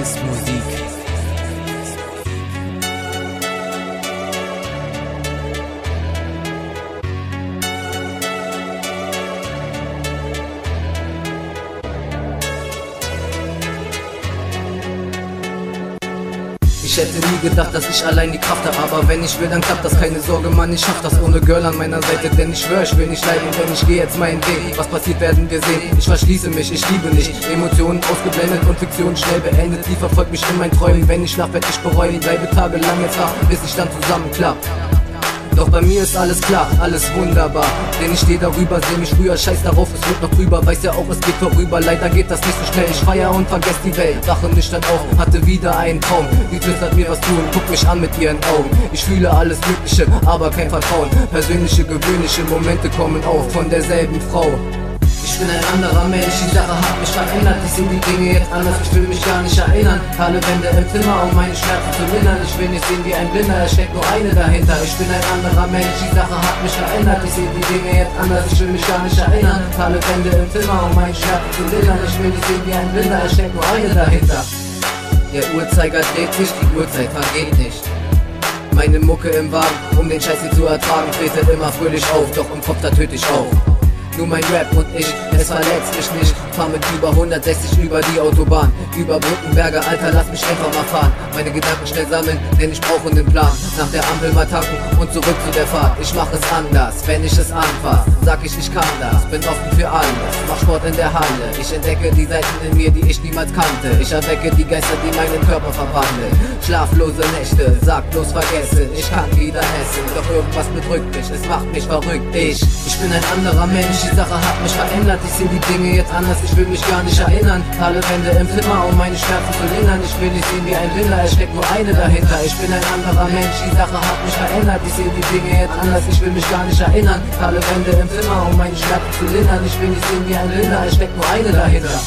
ist Musik. Ich hätte nie gedacht, dass ich allein die Kraft habe, aber wenn ich will, dann klappt das. Keine Sorge, Mann, ich schaff das ohne Girl an meiner Seite, denn ich schwör, ich will nicht leiden, denn ich geh jetzt meinen Weg. Was passiert, werden wir sehen. Ich verschließe mich, ich liebe nicht. Emotionen ausgeblendet und Fiktion schnell beendet. Die verfolgt mich in meinen Träumen. Wenn ich schlaf, werd ich bereuen. Bleibe tagelang jetzt wach, bis ich dann zusammenklapp. Doch bei mir ist alles klar, alles wunderbar. Denn ich steh darüber, seh mich früher, scheiß darauf, es wird noch drüber. Weiß ja auch, es geht vorüber, leider geht das nicht so schnell. Ich feier und vergess die Welt, wache nüchtern auf, hatte wieder einen Traum. Die flüstert mir was tun, guck mich an mit ihren Augen. Ich fühle alles Mögliche, aber kein Vertrauen. Persönliche, gewöhnliche Momente kommen auf von derselben Frau. Bin ein anderer Mensch, die Sache hat mich verändert. Ich sehe die Dinge jetzt anders, ich will mich gar nicht erinnern. Kahle Wände im Zimmer, um meine Schmerzen zu lindern. Ich will nicht sehen wie ein Blinder, es steckt nur eine dahinter. Ich bin ein anderer Mensch, die Sache hat mich verändert. Ich sehe die Dinge jetzt anders, ich will mich gar nicht erinnern. Kahle Wände im Zimmer, um meine Schmerzen zu lindern. Ich will nicht sehen wie ein Blinder, es steckt nur eine dahinter. Der Uhrzeiger dreht sich, die Uhrzeit vergeht nicht. Meine Mucke im Wagen, um den Scheiß hier zu ertragen, trete immer fröhlich auf, doch im Kopf da töte ich auf. Nur mein Rap und ich, es verletzt mich nicht. Fahr mit über 160 über die Autobahn. Über Brückenberge, Alter, lass mich einfach mal fahren. Meine Gedanken schnell sammeln, denn ich brauche den Plan. Nach der Ampel mal tanken und zurück zu der Fahrt. Ich mach es anders, wenn ich es anfass. Sag ich, ich kann das, bin offen für alles. Mach Sport in der Halle. Ich entdecke die Seiten in mir, die ich niemals kannte. Ich erwecke die Geister, die meinen Körper verwandeln. Schlaflose Nächte, sag bloß vergesse. Ich kann wieder essen, doch irgendwas bedrückt mich. Es macht mich verrückt. Ich, ich bin ein anderer Mensch. Die Sache hat mich verändert, ich sehe die Dinge jetzt anders, ich will mich gar nicht erinnern. Kahle Wände im Zimmer, um meine Schmerzen zu lindern. Ich will nicht sehen wie ein Blinder, es steckt nur eine dahinter. Ich bin ein anderer Mensch, die Sache hat mich verändert, ich sehe die Dinge jetzt anders, ich will mich gar nicht erinnern. Kahle Wände im Zimmer, um meine Schmerzen zu lindern. Ich will nicht sehen wie ein Blinder, es steckt nur eine dahinter.